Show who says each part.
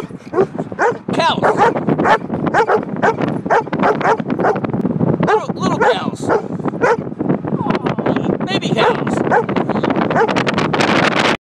Speaker 1: Cows. Little, little cows. Oh, baby cows.